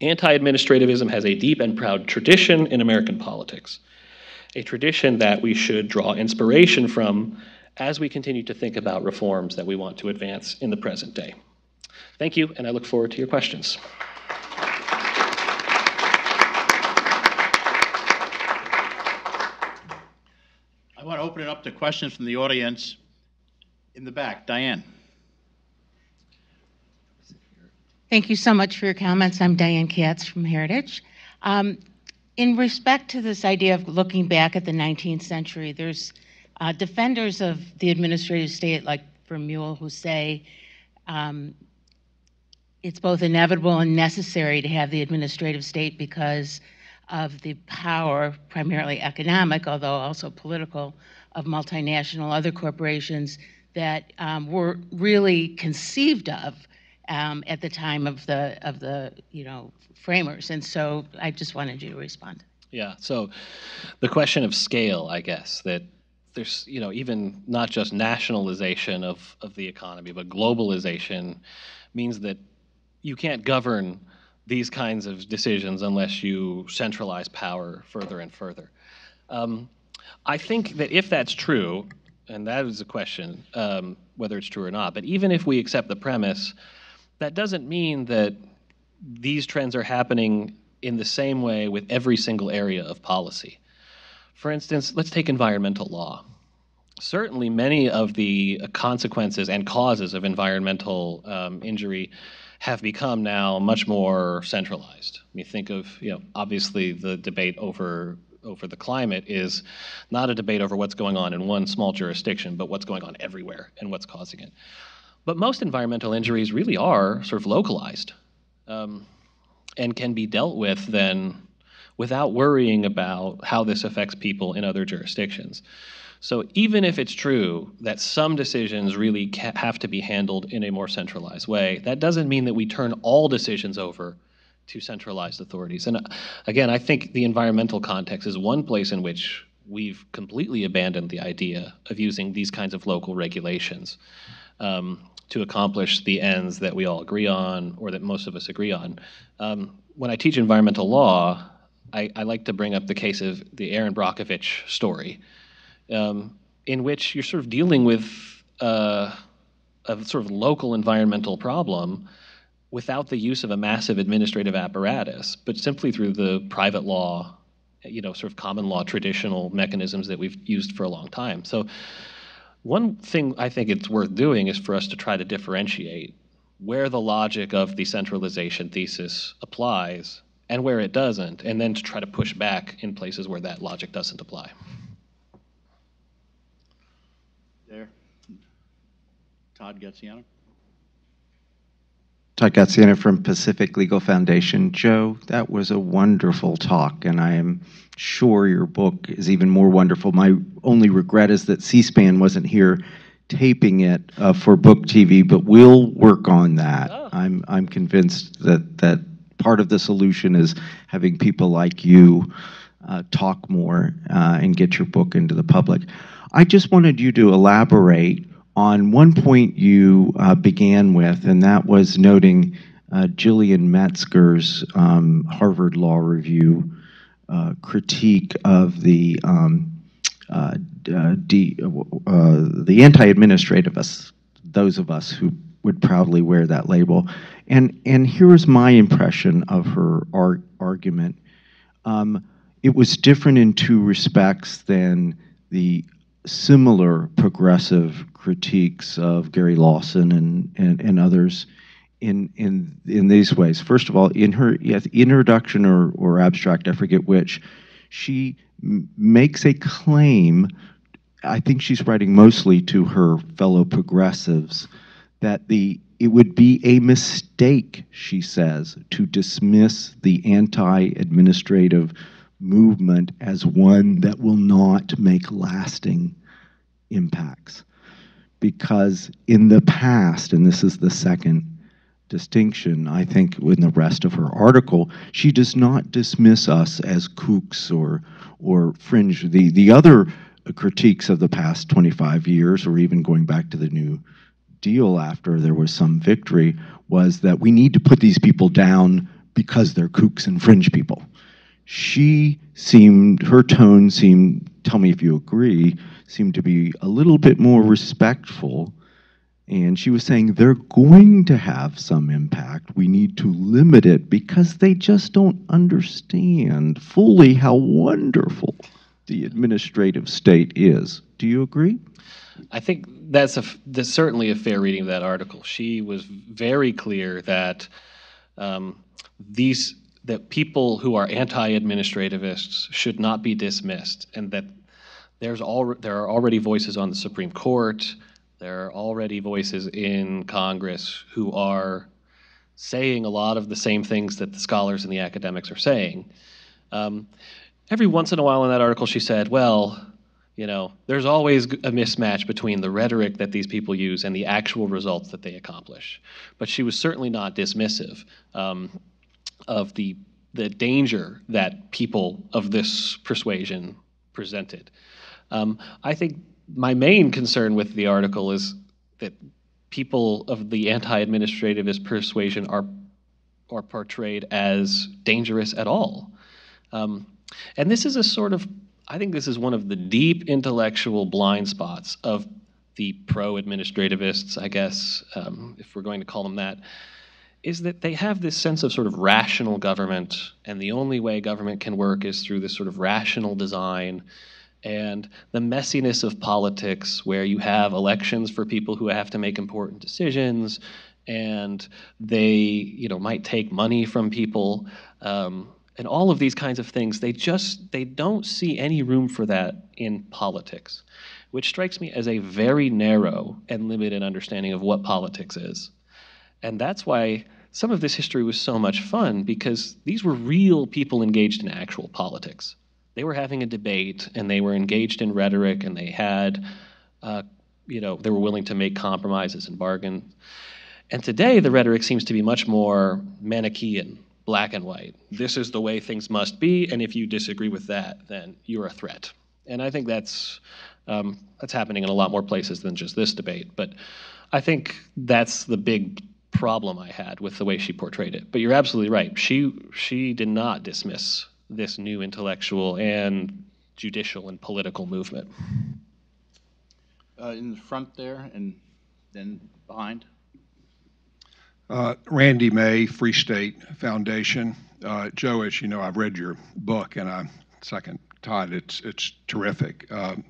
Anti administrativism has a deep and proud tradition in American politics, a tradition that we should draw inspiration from as we continue to think about reforms that we want to advance in the present day. Thank you, and I look forward to your questions. I want to open it up to questions from the audience in the back. Diane. Thank you so much for your comments. I'm Diane Katz from Heritage. Um, in respect to this idea of looking back at the 19th century, there's uh, defenders of the administrative state, like Vermeule, who say um, it's both inevitable and necessary to have the administrative state because of the power, primarily economic, although also political, of multinational other corporations that um, were really conceived of um, at the time of the of the you know framers. And so I just wanted you to respond. Yeah. So the question of scale, I guess, that there's you know even not just nationalization of of the economy, but globalization means that you can't govern these kinds of decisions unless you centralize power further and further. Um, I think that if that's true, and that is a question um, whether it's true or not, but even if we accept the premise, that doesn't mean that these trends are happening in the same way with every single area of policy. For instance, let's take environmental law. Certainly, many of the consequences and causes of environmental um, injury have become now much more centralized. I mean, think of, you know, obviously the debate over over the climate is not a debate over what's going on in one small jurisdiction, but what's going on everywhere and what's causing it. But most environmental injuries really are sort of localized um, and can be dealt with then without worrying about how this affects people in other jurisdictions. So even if it's true that some decisions really have to be handled in a more centralized way, that doesn't mean that we turn all decisions over to centralized authorities. And uh, again, I think the environmental context is one place in which we've completely abandoned the idea of using these kinds of local regulations. Um, to accomplish the ends that we all agree on or that most of us agree on. Um, when I teach environmental law, I, I, like to bring up the case of the Erin Brockovich story, um, in which you're sort of dealing with uh, a sort of local environmental problem without the use of a massive administrative apparatus, but simply through the private law, you know, sort of common law traditional mechanisms that we've used for a long time. So one thing I think it's worth doing is for us to try to differentiate where the logic of the centralization thesis applies and where it doesn't, and then to try to push back in places where that logic doesn't apply. There. Todd Gaziano. Todd Gaziano from Pacific Legal Foundation. Joe, that was a wonderful talk, and I am sure your book is even more wonderful. My only regret is that C SPAN wasn't here taping it uh, for Book TV, but we'll work on that. Oh. I'm, I'm convinced that, that part of the solution is having people like you uh, talk more uh, and get your book into the public. I just wanted you to elaborate on one point you uh, began with, and that was noting uh, Gillian Metzger's um, Harvard Law Review uh, critique of the um, uh, de- the anti-administrativists, those of us who would proudly wear that label. And and here is my impression of her ar- argument. Um, it was different in two respects than the similar progressive critiques of Gary Lawson and, and, and others in, in, in these ways. First of all, in her introduction or, or abstract, I forget which, she m- makes a claim, I think she's writing mostly to her fellow progressives, that the it would be a mistake, she says, to dismiss the anti-administrative movement as one that will not make lasting impacts. Because in the past, and this is the second distinction, I think, in the rest of her article, she does not dismiss us as kooks or, or fringe. The, the other critiques of the past 25 years, or even going back to the New Deal after there was some victory, was that we need to put these people down because they're kooks and fringe people she seemed, her tone seemed, tell me if you agree, seemed to be a little bit more respectful. And she was saying they're going to have some impact. We need to limit it because they just don't understand fully how wonderful the administrative state is. Do you agree? I think that's a that's certainly a fair reading of that article. She was very clear that um, these that people who are anti-administrativists should not be dismissed, and that there's al- there are already voices on the Supreme Court, there are already voices in Congress who are saying a lot of the same things that the scholars and the academics are saying. Um, every once in a while in that article, she said, well, you know, there's always a mismatch between the rhetoric that these people use and the actual results that they accomplish. But she was certainly not dismissive um, of the the danger that people of this persuasion presented. Um, I think my main concern with the article is that people of the anti-administrativist persuasion are are portrayed as dangerous at all. Um, and this is a sort of, I think this is one of the deep intellectual blind spots of the pro administrativists, I guess, um, if we're going to call them that, is that they have this sense of sort of rational government, and the only way government can work is through this sort of rational design. And the messiness of politics, where you have elections for people who have to make important decisions, and they, you know, might take money from people. Um, and all of these kinds of things they just they don't see any room for that in politics which strikes me as a very narrow and limited understanding of what politics is. And that's why some of this history was so much fun because these were real people engaged in actual politics. They were having a debate and they were engaged in rhetoric and they had uh, you know they were willing to make compromises and bargain. And today the rhetoric seems to be much more manichean black and white. This is the way things must be, and if you disagree with that, then you're a threat. And I think that's um, that's happening in a lot more places than just this debate. But I think that's the big problem I had with the way she portrayed it. But you're absolutely right. She she did not dismiss this new intellectual and judicial and political movement. Uh, in the front there and then behind. Uh, Randy May, Free State Foundation. Uh, Joe, as you know, I've read your book, and I second Todd. It's it's terrific, um,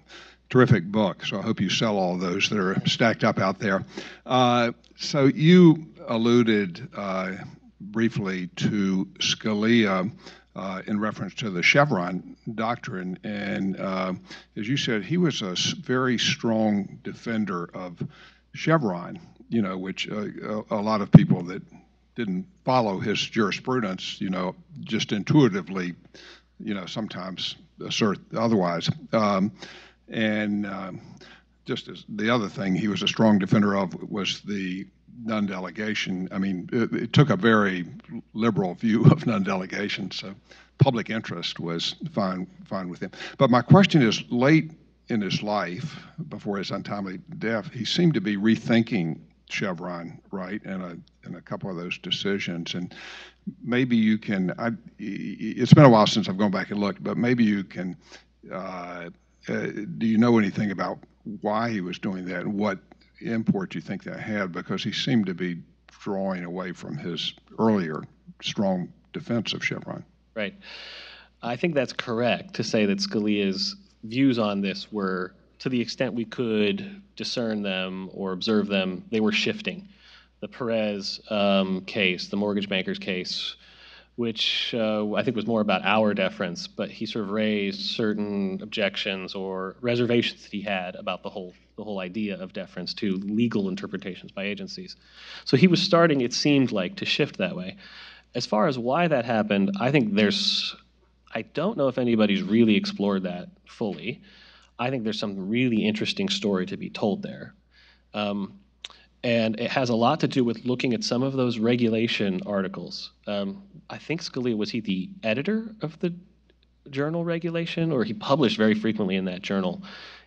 terrific book. So I hope you sell all those that are stacked up out there. Uh, so you alluded uh, briefly to Scalia. Uh, in reference to the Chevron doctrine, and uh, as you said, he was a very strong defender of Chevron, you know, which uh, a, a lot of people that didn't follow his jurisprudence, you know, just intuitively, you know, sometimes assert otherwise. Um, and um, just as the other thing he was a strong defender of was the non-delegation. I mean, it, it took a very liberal view of non-delegation, so public interest was fine, fine with him. But my question is, late in his life, before his untimely death, he seemed to be rethinking Chevron, right, and a, and a couple of those decisions. And maybe you can, I, it's been a while since I've gone back and looked, but maybe you can, uh, uh, do you know anything about why he was doing that and what import you think that had? Because he seemed to be drawing away from his earlier strong defense of Chevron. Right. I think that's correct to say that Scalia's views on this were, to the extent we could discern them or observe them, they were shifting. The Perez um, case, the mortgage banker's case, which uh, I think was more about Auer deference, but he sort of raised certain objections or reservations that he had about the whole the whole idea of deference to legal interpretations by agencies. So he was starting, it seemed like, to shift that way. As far as why that happened, I think there's I don't know if anybody's really explored that fully. I think there's some really interesting story to be told there. Um, and it has a lot to do with looking at some of those regulation articles. Um, I think Scalia was he the editor of the journal regulation, or he published very frequently in that journal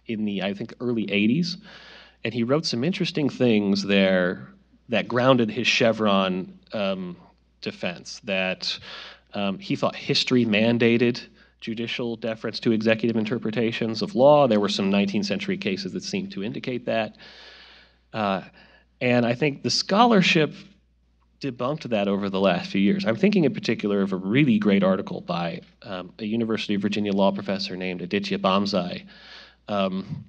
in the I think early '80s, and he wrote some interesting things there that grounded his Chevron um, defense. That um, he thought history mandated judicial deference to executive interpretations of law. There were some 19th century cases that seemed to indicate that. Uh, and I think the scholarship debunked that over the last few years. I'm thinking in particular of a really great article by um, a University of Virginia law professor named Aditya Bamzai, um,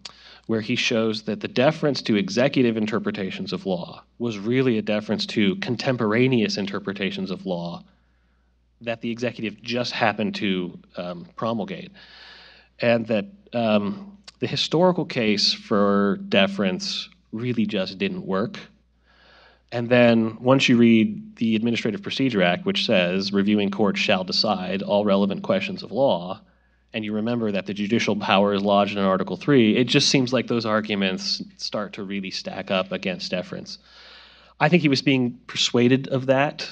where he shows that the deference to executive interpretations of law was really a deference to contemporaneous interpretations of law that the executive just happened to um, promulgate. And that um, the historical case for deference really just didn't work. And then once you read the Administrative Procedure Act, which says reviewing courts shall decide all relevant questions of law, and you remember that the judicial power is lodged in Article 3, it just seems like those arguments start to really stack up against deference. I think he was being persuaded of that,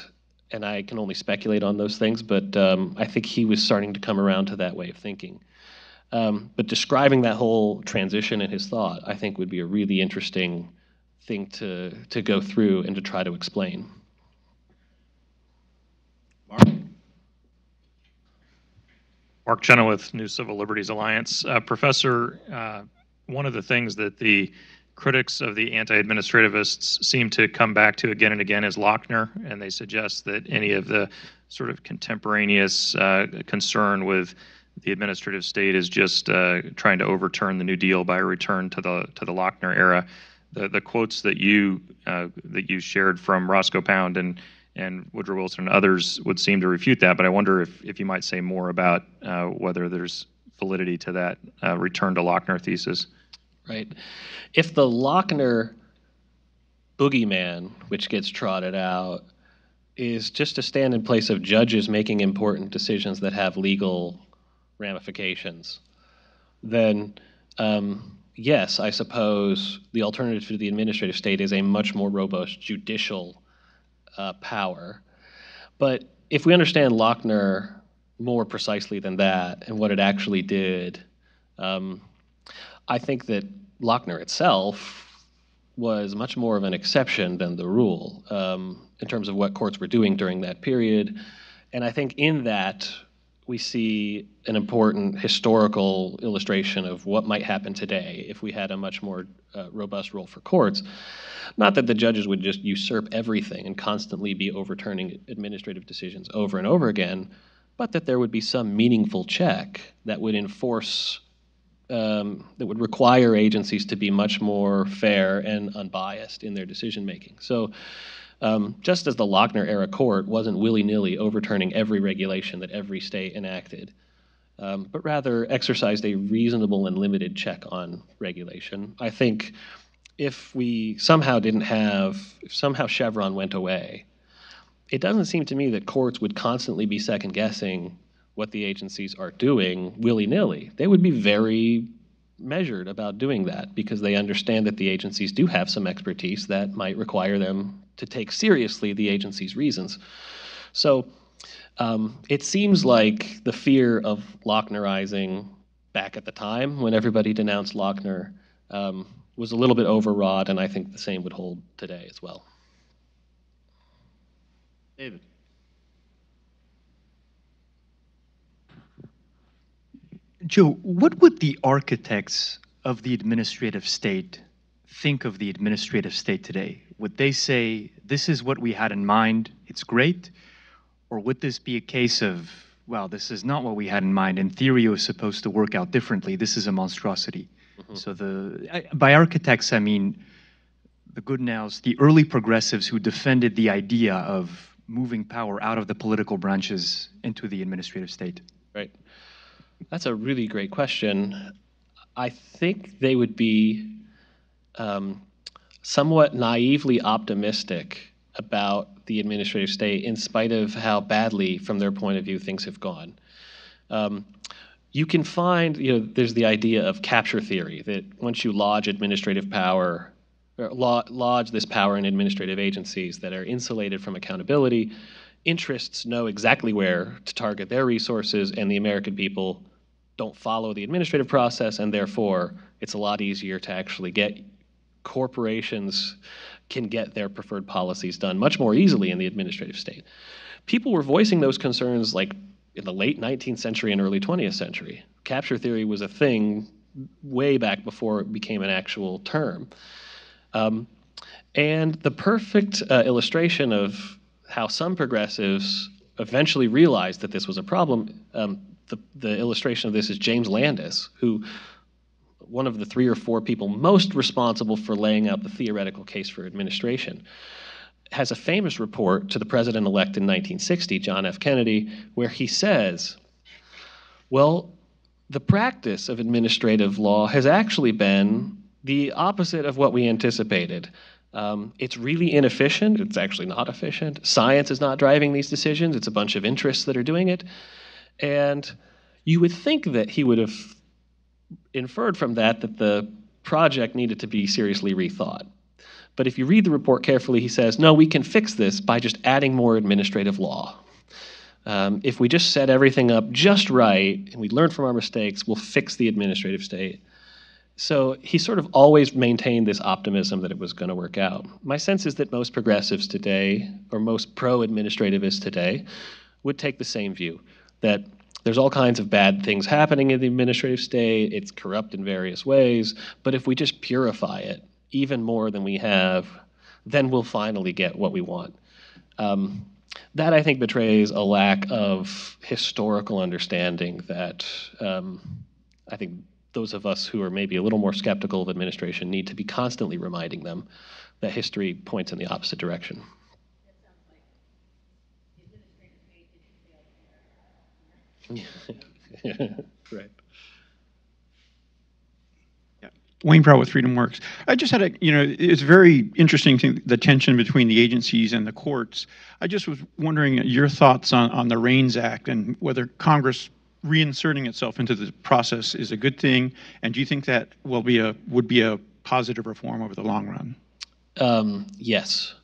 and I can only speculate on those things, but um, I think he was starting to come around to that way of thinking. Um, but describing that whole transition in his thought, I think, would be a really interesting thing to, to go through and to try to explain. Mark? Mark Chenoweth, New Civil Liberties Alliance. Uh, Professor, uh, one of the things that the critics of the anti-administrativists seem to come back to again and again is Lochner, and they suggest that any of the sort of contemporaneous uh, concern with the administrative state is just uh, trying to overturn the New Deal by a return to the to the Lochner era. The the quotes that you uh, that you shared from Roscoe Pound and and Woodrow Wilson and others would seem to refute that. But I wonder if if you might say more about uh, whether there's validity to that uh, return to Lochner thesis. Right. If the Lochner boogeyman, which gets trotted out, is just to stand in place of judges making important decisions that have legal ramifications, then um, yes, I suppose the alternative to the administrative state is a much more robust judicial uh, power. But if we understand Lochner more precisely than that and what it actually did, um, I think that Lochner itself was much more of an exception than the rule um, in terms of what courts were doing during that period. And I think in that, we see an important historical illustration of what might happen today if we had a much more uh, robust role for courts. Not that the judges would just usurp everything and constantly be overturning administrative decisions over and over again, but that there would be some meaningful check that would enforce, um, that would require agencies to be much more fair and unbiased in their decision making. So um, just as the Lochner era court wasn't willy nilly overturning every regulation that every state enacted, um, but rather exercised a reasonable and limited check on regulation. I think if we somehow didn't have, if somehow Chevron went away, it doesn't seem to me that courts would constantly be second guessing what the agencies are doing willy nilly. They would be very measured about doing that because they understand that the agencies do have some expertise that might require them to take seriously the agency's reasons. So um, it seems like the fear of Lochnerizing back at the time when everybody denounced Lochner um, was a little bit overwrought, and I think the same would hold today as well. David? Joe, what would the architects of the administrative state think of the administrative state today? Would they say, this is what we had in mind, it's great? Or would this be a case of, well, this is not what we had in mind. In theory, it was supposed to work out differently. This is a monstrosity. Mm-hmm. So the I, by architects, I mean the Goodnows, the early progressives who defended the idea of moving power out of the political branches into the administrative state. Right. That's a really great question. I think they would be um, somewhat naively optimistic about the administrative state in spite of how badly, from their point of view, things have gone. Um, you can find, you know, there's the idea of capture theory that once you lodge administrative power, or lodge this power in administrative agencies that are insulated from accountability, interests know exactly where to target their resources, and the American people don't follow the administrative process, and therefore it's a lot easier to actually get corporations can get their preferred policies done much more easily in the administrative state. People were voicing those concerns like in the late 19th century and early 20th century. Capture theory was a thing way back before it became an actual term. Um, and the perfect uh, illustration of how some progressives eventually realized that this was a problem, um, the, the illustration of this is James Landis, who one of the three or four people most responsible for laying out the theoretical case for administration has a famous report to the president elect in 1960, John F. Kennedy, where he says, Well, the practice of administrative law has actually been the opposite of what we anticipated. Um, it's really inefficient. It's actually not efficient. Science is not driving these decisions, it's a bunch of interests that are doing it. And you would think that he would have inferred from that that the project needed to be seriously rethought. But if you read the report carefully, he says, no, we can fix this by just adding more administrative law. Um, if we just set everything up just right and we learn from our mistakes, we'll fix the administrative state. So he sort of always maintained this optimism that it was going to work out. My sense is that most progressives today, or most pro administrativists today, would take the same view that there's all kinds of bad things happening in the administrative state, it's corrupt in various ways, but if we just purify it, even more than we have, then we'll finally get what we want. Um, that I think betrays a lack of historical understanding that um, I think those of us who are maybe a little more skeptical of administration need to be constantly reminding them that history points in the opposite direction. [laughs] right. Wayne Prout with Freedom Works. I just had a, you know, it's very interesting to, the tension between the agencies and the courts. I just was wondering your thoughts on, on the REINS Act and whether Congress reinserting itself into the process is a good thing, and do you think that will be a would be a positive reform over the long run? Um, yes.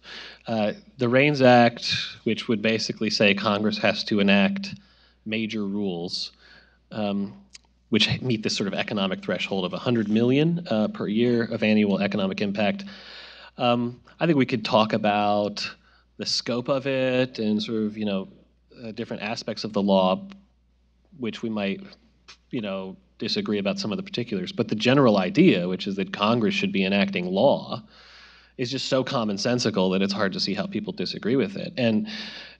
Uh, the REINS Act, which would basically say Congress has to enact major rules, um, which meet this sort of economic threshold of 100 million uh, per year of annual economic impact. Um, I think we could talk about the scope of it and sort of, you know, uh, different aspects of the law, which we might, you know, disagree about some of the particulars. But the general idea, which is that Congress should be enacting law, is just so commonsensical that it's hard to see how people disagree with it. And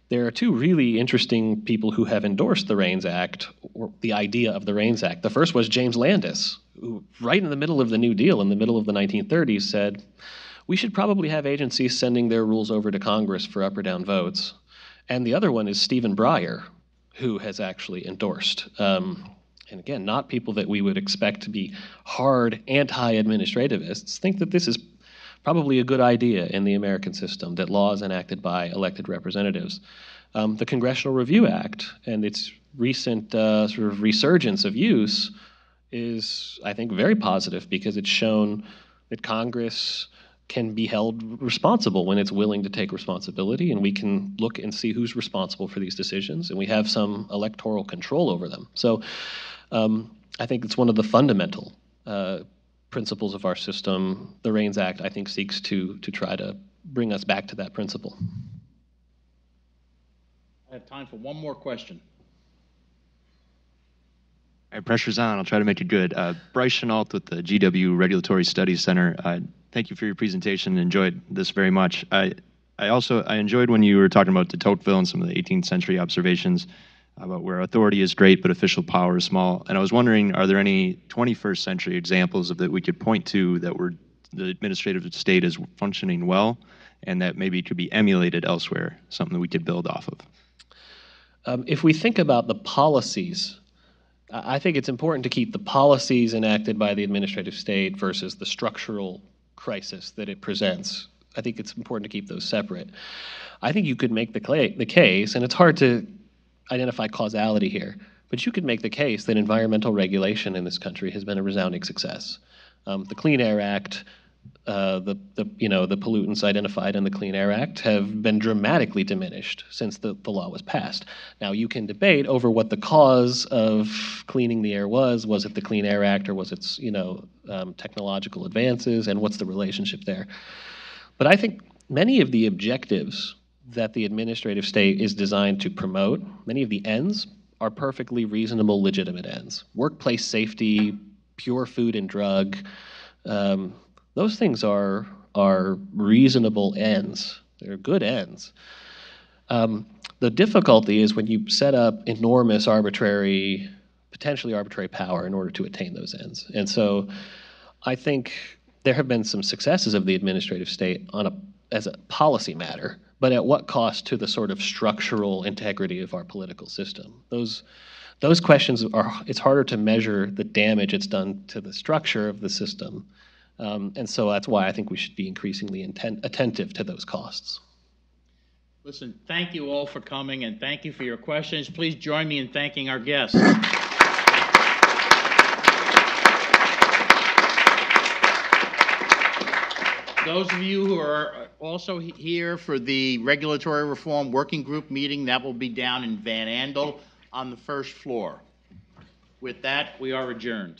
there are two really interesting people who have endorsed the REINS Act, or the idea of the REINS Act. The first was James Landis, who, right in the middle of the New Deal, in the middle of the 1930s, said, We should probably have agencies sending their rules over to Congress for up or down votes. And the other one is Stephen Breyer, who has actually endorsed. Um, and again, not people that we would expect to be hard anti administrativists, think that this is probably a good idea in the American system that laws enacted by elected representatives. Um, the Congressional Review Act and its recent uh, sort of resurgence of use is, I think, very positive because it's shown that Congress can be held responsible when it's willing to take responsibility, and we can look and see who's responsible for these decisions, and we have some electoral control over them. So um, I think it's one of the fundamental uh, principles of our system. The REINS Act, I think, seeks to, to try to bring us back to that principle. I have time for one more question. All right, pressure's on. I'll try to make it good. Uh, Bryce Chenault with the GW Regulatory Studies Center. Uh, thank you for your presentation. Enjoyed this very much. I, I also I enjoyed when you were talking about de Tocqueville and some of the 18th century observations about where authority is great but official power is small. And I was wondering, are there any 21st century examples of that we could point to that were the administrative state is functioning well, and that maybe could be emulated elsewhere, something that we could build off of? Um, if we think about the policies, I I think it's important to keep the policies enacted by the administrative state versus the structural crisis that it presents. I think it's important to keep those separate. I think you could make the, cla- the case, and it's hard to identify causality here, but you could make the case that environmental regulation in this country has been a resounding success. Um, the Clean Air Act, uh, the, the, you know, the pollutants identified in the Clean Air Act have been dramatically diminished since the, the law was passed. Now, you can debate over what the cause of cleaning the air was. Was it the Clean Air Act or was it, you know, um, technological advances and what's the relationship there? But I think many of the objectives that the administrative state is designed to promote, many of the ends are perfectly reasonable, legitimate ends. Workplace safety, pure food and drug, um, those things are are reasonable ends. They're good ends. Um, the difficulty is when you set up enormous arbitrary, potentially arbitrary power in order to attain those ends. And so, I think there have been some successes of the administrative state on a as a policy matter, but at what cost to the sort of structural integrity of our political system? Those those questions are it's harder to measure the damage it's done to the structure of the system. Um, and so that's why I think we should be increasingly intent, attentive to those costs. Listen, thank you all for coming, and thank you for your questions. Please join me in thanking our guests. Those of you who are also here for the Regulatory Reform Working Group meeting, that will be down in Van Andel on the first floor. With that, we are adjourned.